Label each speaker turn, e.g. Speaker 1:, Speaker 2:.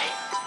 Speaker 1: State.